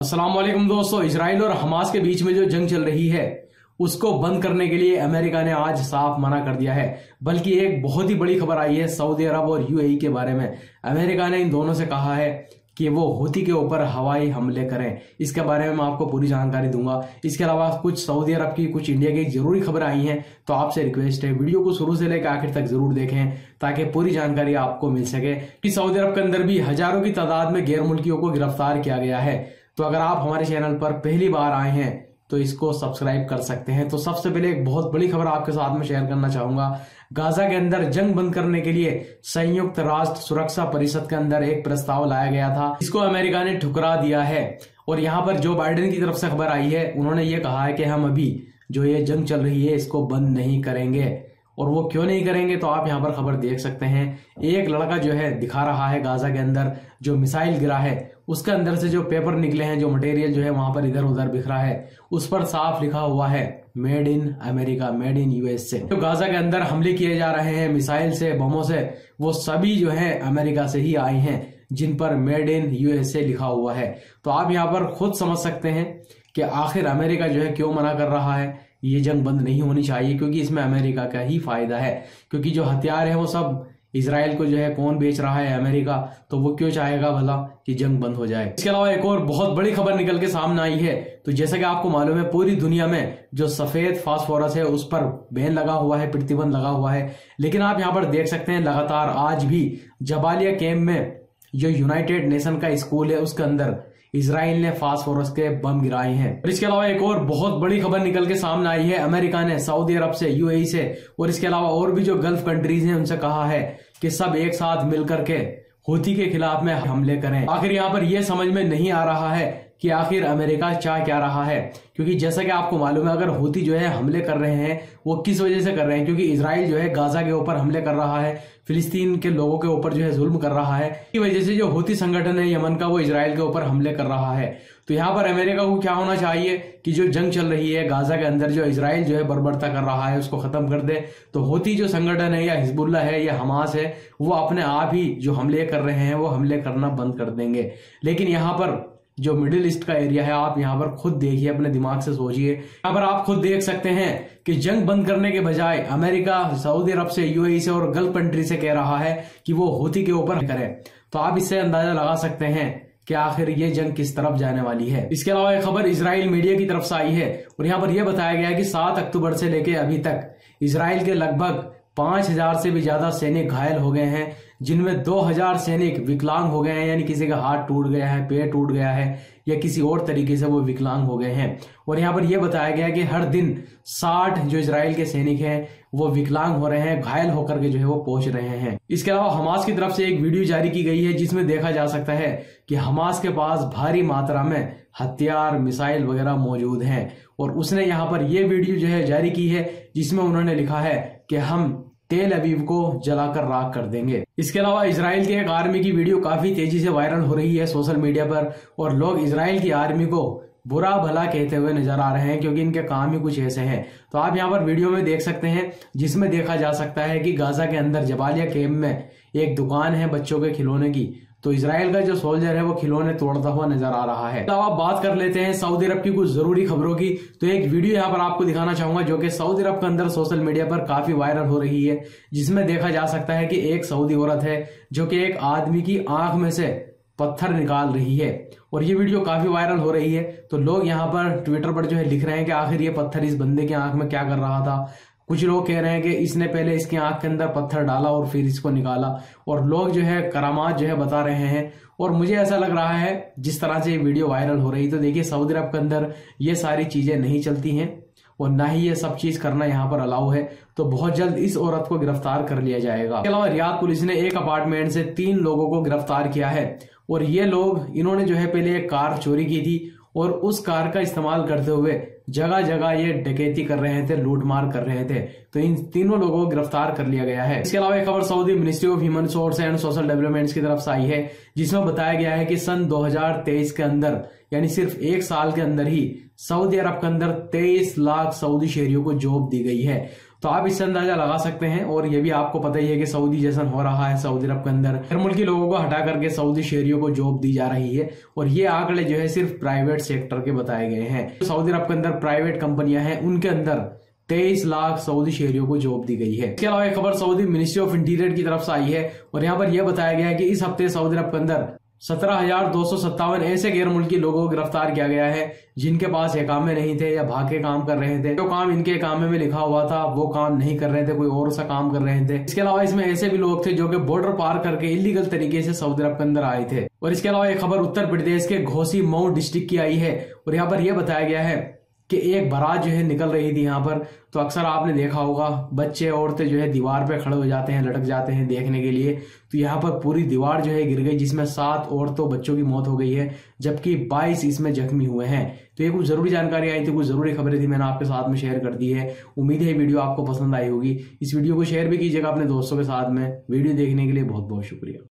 असलम दोस्तों इसराइल और हमास के बीच में जो जंग चल रही है, उसको बंद करने के लिए अमेरिका ने आज साफ़ मना कर दिया है। बल्कि एक बहुत ही बड़ी खबर आई है सऊदी अरब और यूएई के बारे में। अमेरिका ने इन दोनों से कहा है कि वो हुती के ऊपर हवाई हमले करें। इसके बारे में मैं आपको पूरी जानकारी दूँगा। इसके अलावा कुछ सऊदी अरब की, कुछ इंडिया की ज़रूरी खबर आई हैं तो आपसे रिक्वेस्ट है, वीडियो को शुरू से लेकर आखिर तक ज़रूर देखें, ताकि पूरी जानकारी आपको मिल सके कि सऊदी अरब के अंदर भी हज़ारों की तादाद में गैर मुल्कियों को गिरफ़्तार किया गया है। तो अगर आप हमारे चैनल पर पहली बार आए हैं तो इसको सब्सक्राइब कर सकते हैं। तो सबसे पहले एक बहुत बड़ी खबर आपके साथ में शेयर करना चाहूँगा। गाजा के अंदर जंग बंद करने के लिए संयुक्त राष्ट्र सुरक्षा परिषद के अंदर एक प्रस्ताव लाया गया था। इसको अमेरिका ने ठुकरा दिया है। और यहाँ पर जो बाइडेन की तरफ़ से खबर आई है, उन्होंने ये कहा है कि हम अभी जो ये जंग चल रही है, इसको बंद नहीं करेंगे। और वो क्यों नहीं करेंगे तो आप यहाँ पर खबर देख सकते हैं। एक लड़का जो है, दिखा रहा है गाजा के अंदर जो मिसाइल गिरा है, उसके अंदर से जो पेपर निकले हैं, जो मटेरियल जो है, वहाँ पर इधर उधर बिखरा है। उस पर साफ़ लिखा हुआ है made in America made in US से जो गाजा के अंदर हमले किए जा रहे हैं, मिसाइल से, बमों से, वो सभी जो है अमेरिका से ही आए हैं, जिन पर मेड इन यूएसए लिखा हुआ है। तो आप यहाँ पर खुद समझ सकते हैं कि आखिर अमेरिका जो है क्यों मना कर रहा है ये जंग बंद नहीं होनी चाहिए, क्योंकि इसमें अमेरिका का ही फ़ायदा है। क्योंकि जो हथियार है वो सब इसराइल को जो है कौन बेच रहा है अमेरिका तो वो क्यों चाहेगा भला कि जंग बंद हो जाए? इसके अलावा एक और बहुत बड़ी खबर निकल के सामने आई है। तो जैसा कि आपको मालूम है, पूरी दुनिया में जो सफ़ेद फास्फोरस है, उस पर बैन लगा हुआ है, प्रतिबंध लगा हुआ है। लेकिन आप यहाँ पर देख सकते हैं, लगातार आज भी जबालिया कैम्प में जो यूनाइटेड नेशन का स्कूल है, उसके अंदर इसराइल ने फास्फोरस के बम गिराए हैं। और इसके अलावा एक और बहुत बड़ी खबर निकल के सामने आई है। अमेरिका ने सऊदी अरब से, यूएई से, और इसके अलावा और भी जो गल्फ कंट्रीज़ हैं, उनसे कहा है कि सब एक साथ मिलकर के होती के खिलाफ में हमले करें। आखिर यहाँ पर यह समझ में नहीं आ रहा है कि आखिर अमेरिका चाह क्या रहा है? क्योंकि जैसा कि आपको मालूम है, अगर हूती जो है हमले कर रहे हैं, वो किस वजह से कर रहे हैं? क्योंकि इसराइल जो है गाजा के ऊपर हमले कर रहा है, फिलिस्तीन के लोगों के ऊपर जो है जुल्म कर रहा है। इसी वजह से जो हूती संगठन है यमन का, वो इसराइल के ऊपर हमले कर रहा है। तो यहाँ पर अमेरिका को क्या होना चाहिए कि जो जंग चल रही है, गाजा के अंदर जो इसराइल जो है बर्बरता कर रहा है, उसको खत्म कर दे। तो होती जो संगठन है, या हिजबुल्ला है, या हमास है, वो अपने आप ही जो हमले कर रहे हैं, वो हमले करना बंद कर देंगे। लेकिन यहाँ पर जो मिडिल ईस्ट का एरिया है, आप यहाँ पर खुद देखिए, अपने दिमाग से सोचिए। यहाँ पर आप खुद देख सकते हैं कि जंग बंद करने के बजाय अमेरिका सऊदी अरब से यूएई से और गल्फ कंट्री से कह रहा है कि वो होती के ऊपर करे तो आप इससे अंदाज़ा लगा सकते हैं कि आखिर ये जंग किस तरफ़ जाने वाली है। इसके अलावा एक खबर इसराइल मीडिया की तरफ़ से आई है और यहाँ पर यह बताया गया है कि सात अक्टूबर से लेकर अभी तक इसराइल के लगभग पाँच हज़ार से भी ज़्यादा सैनिक घायल हो गए हैं, जिनमें दो हज़ार सैनिक विकलांग हो गए हैं, यानी किसी का हाथ टूट गया है, पैर टूट गया है, या किसी और तरीके से वो विकलांग हो गए हैं। और यहाँ पर यह बताया गया कि हर दिन साठ जो इसराइल के सैनिक हैं, वो विकलांग हो रहे हैं, घायल होकर के जो है वो पहुँच रहे हैं। इसके अलावा हमास की तरफ़ से एक वीडियो जारी की गई है, जिसमें देखा जा सकता है कि हमास के पास भारी मात्रा में हथियार, मिसाइल वगैरह मौजूद हैं। और उसने यहाँ पर यह वीडियो जो है जारी की है, जिसमें उन्होंने लिखा है कि हम तेल अबीब को जलाकर राख कर देंगे। इसके अलावा इसराइल के एक आर्मी की वीडियो काफ़ी तेज़ी से वायरल हो रही है सोशल मीडिया पर, और लोग इसराइल की आर्मी को बुरा भला कहते हुए नज़र आ रहे हैं, क्योंकि इनके काम ही कुछ ऐसे हैं। तो आप यहाँ पर वीडियो में देख सकते हैं, जिसमें देखा जा सकता है कि गाजा के अंदर जबालिया कैम्प में एक दुकान है बच्चों के खिलौने की तो इसराइल का जो सोल्जर है, वो खिलौने तोड़ता हुआ नज़र आ रहा है। अब बात कर लेते हैं सऊदी अरब की कुछ ज़रूरी खबरों की। तो एक वीडियो यहाँ पर आपको दिखाना चाहूँगा, जो कि सऊदी अरब के अंदर सोशल मीडिया पर काफ़ी वायरल हो रही है, जिसमें देखा जा सकता है कि एक सऊदी औरत है, जो कि एक आदमी की आँख में से पत्थर निकाल रही है। और ये वीडियो काफ़ी वायरल हो रही है। तो लोग यहाँ पर ट्विटर पर जो है लिख रहे हैं कि आखिर ये पत्थर इस बंदे की आँख में क्या कर रहा था। कुछ लोग कह रहे हैं कि इसने पहले इसकी आँख के अंदर पत्थर डाला और फिर इसको निकाला। और लोग जो है, करामात जो है बता रहे हैं। और मुझे ऐसा लग रहा है, जिस तरह से ये वीडियो वायरल हो रही तो देखिए, सऊदी अरब के अंदर ये सारी चीज़ें नहीं चलती हैं और ना ही ये सब चीज़ करना यहाँ पर अलाउ है। तो बहुत जल्द इस औरत को गिरफ़्तार कर लिया जाएगा। इसके अलावा रियाद पुलिस ने एक अपार्टमेंट से तीन लोगों को गिरफ़्तार किया है। और ये लोग, इन्होंने जो है, पहले एक कार चोरी की थी और उस कार का इस्तेमाल करते हुए जगह जगह ये डकैती कर रहे थे, लूटमार कर रहे थे। तो इन तीनों लोगों को गिरफ़्तार कर लिया गया है। इसके अलावा खबर Saudi ministry of human resource and social development की तरफ़ से आई है, जिसमें बताया गया है कि सन 2023 के अंदर यानी सिर्फ़ एक साल के अंदर ही सऊदी अरब के अंदर 23 लाख सऊदी शहरियों को जॉब दी गई है। तो आप इससे अंदाज़ा लगा सकते हैं और ये भी आपको पता ही है कि सऊदी जैसन हो रहा है सऊदी अरब के अंदर। हर मुल्की लोगों को हटा करके सऊदी शहरियों को जॉब दी जा रही है और ये आंकड़े जो है सिर्फ़ प्राइवेट सेक्टर के बताए गए हैं। तो सऊदी अरब के अंदर प्राइवेट कंपनियाँ हैं, उनके अंदर तेईस लाख सऊदी शहरियों को जॉब दी गई है। इसके अलावा एक खबर सऊदी मिनिस्ट्री ऑफ़ इंटीरियर की तरफ़ से आई है और यहाँ पर यह बताया गया है कि इस हफ़्ते सऊदी अरब के अंदर सत्रह हज़ार दो सौ सत्तावन ऐसे गैर मुल्की लोगों को गिरफ़्तार किया गया है, जिनके पास एकामे नहीं थे या भाग काम कर रहे थे। जो काम इनके एकामे में लिखा हुआ था, वो काम नहीं कर रहे थे, कोई और सा काम कर रहे थे। इसके अलावा इसमें ऐसे भी लोग थे जो कि बॉर्डर पार करके इलीगल तरीके से सऊदी अरब के अंदर आए थे। और इसके अलावा एक खबर उत्तर प्रदेश के घोसी मऊ डिस्ट्रिक्ट की आई है। और यहाँ पर यह बताया गया है कि एक बारात जो है निकल रही थी यहाँ पर तो अक्सर आपने देखा होगा, बच्चे औरतें जो है दीवार पे खड़े हो जाते हैं, लटक जाते हैं देखने के लिए। तो यहाँ पर पूरी दीवार जो है गिर गई, जिसमें सात औरतों बच्चों की मौत हो गई है, जबकि बाईस इसमें जख्मी हुए हैं। तो ये कुछ ज़रूरी जानकारी आई थी, कुछ ज़रूरी खबरें थी, मैंने आपके साथ में शेयर कर दी है। उम्मीद है वीडियो आपको पसंद आई होगी। इस वीडियो को शेयर भी कीजिएगा अपने दोस्तों के साथ में। वीडियो देखने के लिए बहुत बहुत शुक्रिया।